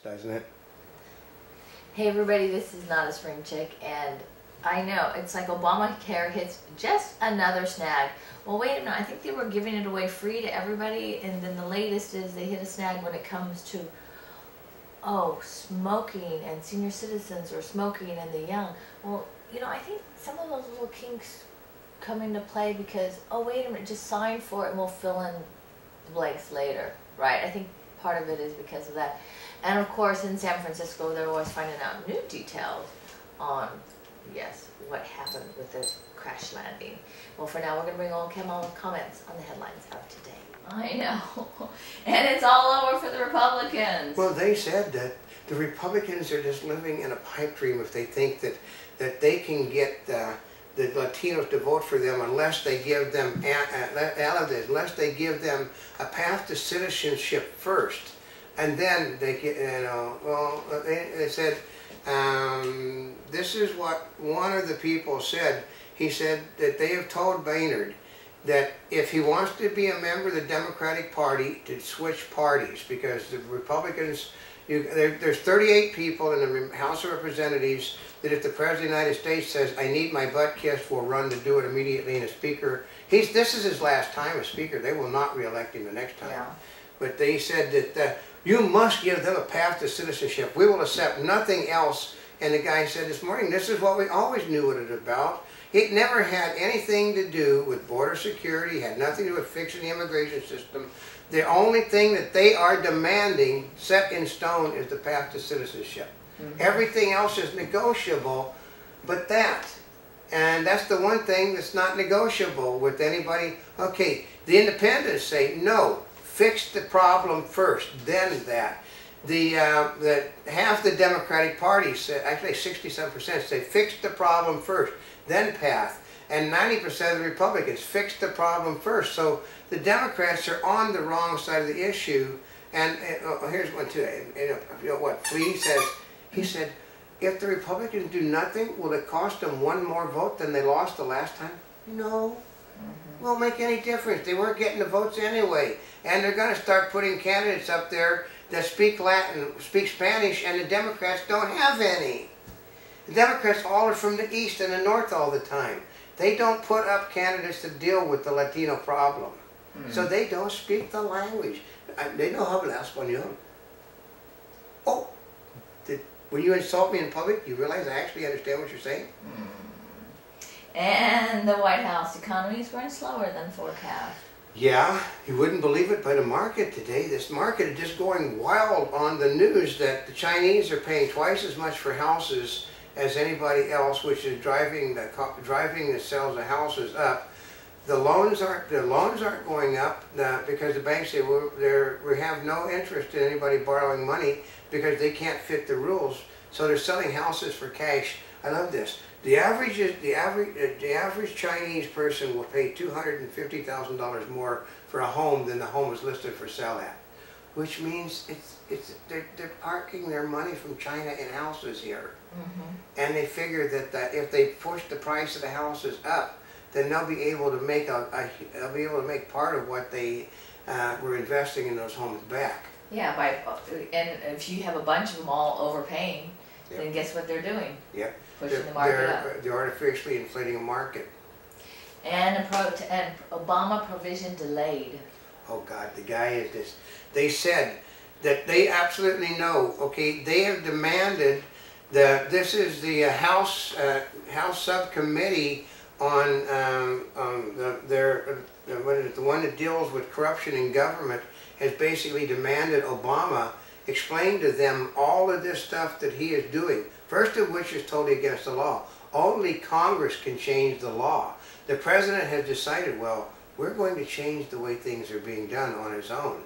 doesn't it? Hey everybody, this is not a spring chick, and I know it's like Obamacare hits just another snag. Well, wait a minute, I think they were giving it away free to everybody, and then the latest is they hit a snag when it comes to oh smoking and senior citizens or smoking and the young. Well, you know, I think some of those little kinks come into play because oh wait a minute, just sign for it and we'll fill in the blanks later, right? I think part of it is because of that. And of course, in San Francisco, they're always finding out new details on, yes, what happened with the crash landing. Well, for now, we're going to bring on Kemal with comments on the headlines of today. I know. and it's all over for the Republicans. Well, they said that the Republicans are just living in a pipe dream if they think that, that they can get uh, the Latinos to vote for them unless they give them, unless they give them a path to citizenship first and then they get, you know, well, they, they said, um, this is what one of the people said. He said that they have told Boehner that if he wants to be a member of the Democratic Party, to switch parties because the Republicans, you, there, there's 38 people in the House of Representatives that if the President of the United States says, I need my butt kissed, will run to do it immediately in a speaker. He's, this is his last time as speaker. They will not reelect him the next time. Yeah. But they said that uh, you must give them a path to citizenship. We will accept nothing else. And the guy said this morning, this is what we always knew what it was about. It never had anything to do with border security, had nothing to do with fixing the immigration system. The only thing that they are demanding, set in stone, is the path to citizenship. Mm -hmm. Everything else is negotiable, but that. And that's the one thing that's not negotiable with anybody. Okay, the independents say, no, fix the problem first, then that. The, uh, the half the Democratic Party, said, actually 67% say fix the problem first, then path. And 90% of the Republicans fix the problem first. So the Democrats are on the wrong side of the issue. And uh, here's one too. You know what? Flea says, he said, if the Republicans do nothing, will it cost them one more vote than they lost the last time? No. Won't make any difference. They weren't getting the votes anyway. And they're going to start putting candidates up there that speak Latin, speak Spanish, and the Democrats don't have any. The Democrats all are from the east and the north all the time. They don't put up candidates to deal with the Latino problem. Mm. So they don't speak the language. They know hablar español. Oh, did, when you insult me in public, you realize I actually understand what you're saying? Mm. And the White House economy is growing slower than forecast. Yeah, you wouldn't believe it, but the market today, this market is just going wild on the news that the Chinese are paying twice as much for houses as anybody else, which is driving the driving the sales of houses up. The loans aren't the loans aren't going up uh, because the banks say we have no interest in anybody borrowing money because they can't fit the rules. So they're selling houses for cash. I love this. The average, is the average, the average Chinese person will pay two hundred and fifty thousand dollars more for a home than the home is listed for sale at, which means it's it's they're, they're parking their money from China in houses here, mm -hmm. and they figure that, that if they push the price of the houses up, then they'll be able to make a, a they'll be able to make part of what they uh, were investing in those homes back. Yeah, by and if you have a bunch of them all overpaying, yep. then guess what they're doing? Yeah pushing they're, the market they're, up. They're artificially inflating a market. And, pro and Obama provision delayed. Oh God, the guy is this. They said that they absolutely know. Okay, they have demanded that this is the uh, House uh, House subcommittee on um, um, the, their uh, what is it, the one that deals with corruption in government has basically demanded Obama explain to them all of this stuff that he is doing first of which is totally against the law. Only Congress can change the law. The President has decided, well, we're going to change the way things are being done on his own.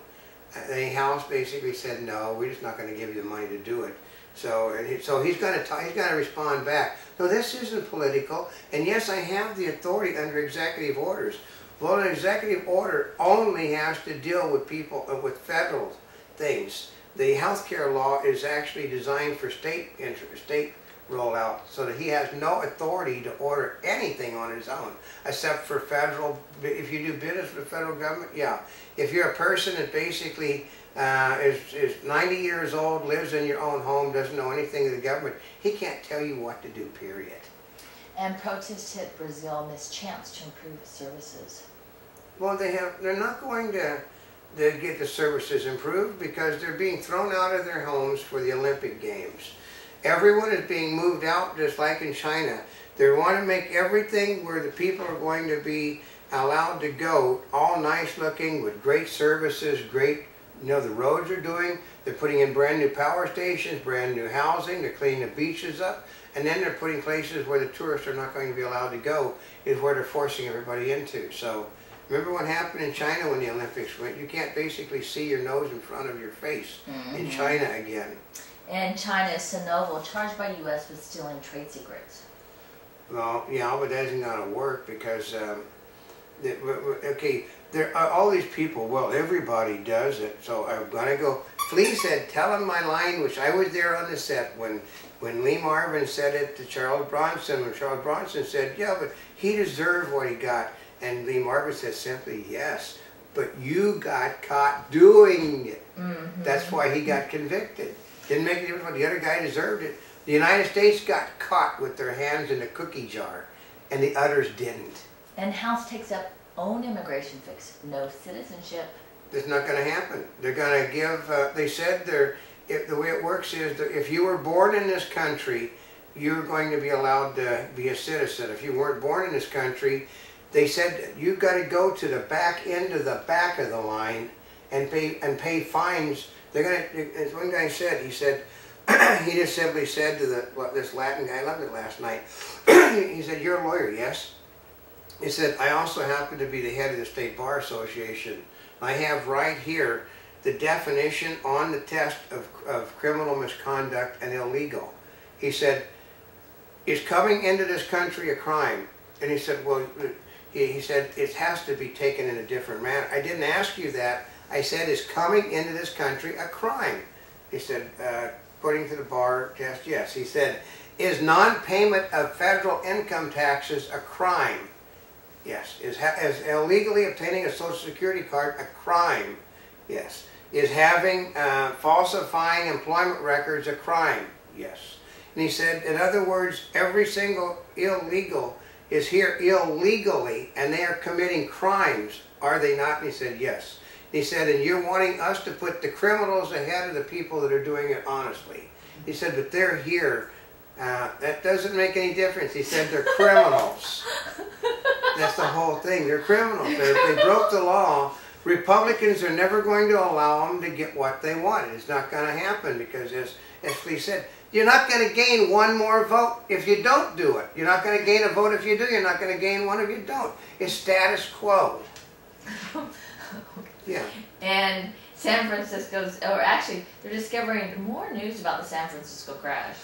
The House basically said, no, we're just not going to give you the money to do it. So, he, so he's going to he's going to respond back. No, this isn't political. And yes, I have the authority under executive orders. Well, an executive order only has to deal with people uh, with federal things the health care law is actually designed for state state rollout so that he has no authority to order anything on his own except for federal if you do business with the federal government yeah if you're a person that basically uh, is, is 90 years old, lives in your own home, doesn't know anything of the government. He can't tell you what to do, period. And protests hit Brazil miss chance to improve services. Well, they have, they're not going to, to get the services improved because they're being thrown out of their homes for the Olympic Games. Everyone is being moved out just like in China. They want to make everything where the people are going to be allowed to go all nice looking with great services, great, you know, the roads are doing. They're putting in brand new power stations, brand new housing. They're cleaning the beaches up. And then they're putting places where the tourists are not going to be allowed to go is where they're forcing everybody into. So remember what happened in China when the Olympics went? You can't basically see your nose in front of your face mm -hmm. in China again. And China, Sinovel charged by U.S. with stealing trade secrets. Well, yeah, but that isn't going to work because, um, okay, there are all these people, well, everybody does it, so I'm going to go. Flea said, tell him my line, which I was there on the set when when Lee Marvin said it to Charles Bronson, when Charles Bronson said, yeah, but he deserved what he got. And Lee Marvin said simply, yes, but you got caught doing it. Mm -hmm. That's why he got convicted. Didn't make any difference. The other guy deserved it. The United States got caught with their hands in a cookie jar, and the others didn't. And House takes up own immigration fix, no citizenship. That's not going to happen. They're going to give, uh, they said they're if the way it works is that if you were born in this country, you're going to be allowed to be a citizen. If you weren't born in this country, they said you've got to go to the back end of the back of the line and pay and pay fines. They're going to. As one guy said, he said he just simply said to the this Latin guy. I loved it last night. he said, "You're a lawyer, yes." He said, "I also happen to be the head of the state bar association. I have right here." the definition on the test of, of criminal misconduct and illegal. He said, is coming into this country a crime? And he said, well, he, said, it has to be taken in a different manner. I didn't ask you that. I said, is coming into this country a crime? He said, uh, according to the bar test, yes. He said, is non-payment of federal income taxes a crime? Yes. Is, is illegally obtaining a social security card a crime? Yes. Is having, uh, falsifying employment records a crime? Yes. And he said, in other words, every single illegal is here illegally and they are committing crimes, are they not? And he said, yes. He said, and you're wanting us to put the criminals ahead of the people that are doing it honestly. He said, but they're here. Uh, that doesn't make any difference. He said, they're criminals. That's the whole thing. They're criminals. They're, they broke the law Republicans are never going to allow them to get what they want. It's not going to happen because, as, as Lee said, you're not going to gain one more vote if you don't do it. You're not going to gain a vote if you do. You're not going to gain one if you don't. It's status quo. yeah. And San Francisco's, or actually, they're discovering more news about the San Francisco crash.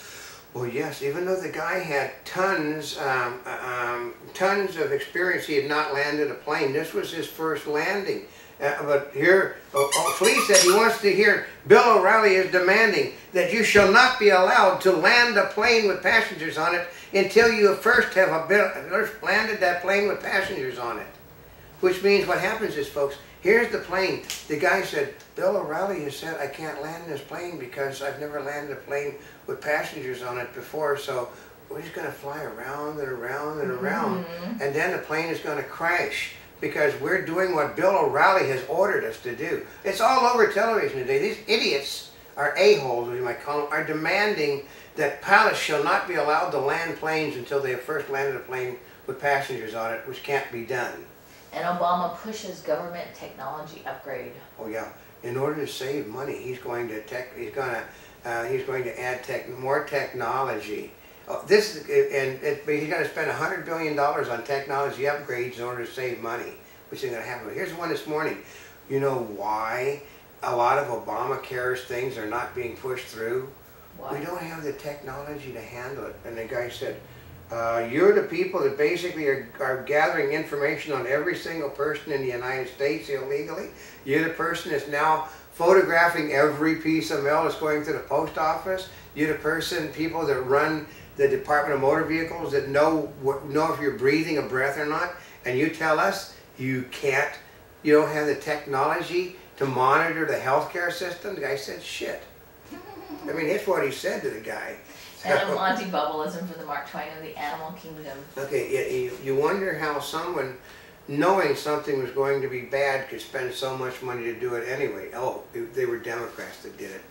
Well, yes, even though the guy had tons, um, uh, um, tons of experience, he had not landed a plane. This was his first landing. Uh, but here, oh, oh, Flea said he wants to hear Bill O'Reilly is demanding that you shall not be allowed to land a plane with passengers on it until you first have a, landed that plane with passengers on it. Which means what happens is, folks, here's the plane. The guy said, Bill O'Reilly has said I can't land this plane because I've never landed a plane with passengers on it before, so we're just going to fly around and around and around, mm -hmm. and then the plane is going to crash because we're doing what Bill O'Reilly has ordered us to do. It's all over television today. These idiots, are a-holes, as you might call them, are demanding that pilots shall not be allowed to land planes until they have first landed a plane with passengers on it, which can't be done. And Obama pushes government technology upgrade. Oh yeah, in order to save money, he's going to tech. He's going to uh, he's going to add tech, more technology Oh, this is, and it, he's going to spend $100 billion on technology upgrades in order to save money, which is going to happen. But here's one this morning. You know why a lot of Obamacare's things are not being pushed through? Why? We don't have the technology to handle it. And the guy said, uh, you're the people that basically are, are, gathering information on every single person in the United States illegally. You're the person that's now photographing every piece of mail that's going to the post office. You're the person, people that run the Department of Motor Vehicles that know what, know if you're breathing a breath or not, and you tell us you can't, you don't have the technology to monitor the healthcare system? The guy said, shit. I mean, that's what he said to the guy. And a Monty Bubbleism for the Mark Twain of the Animal Kingdom. Okay, you, you, wonder how someone, knowing something was going to be bad, could spend so much money to do it anyway. Oh, they were Democrats that did it.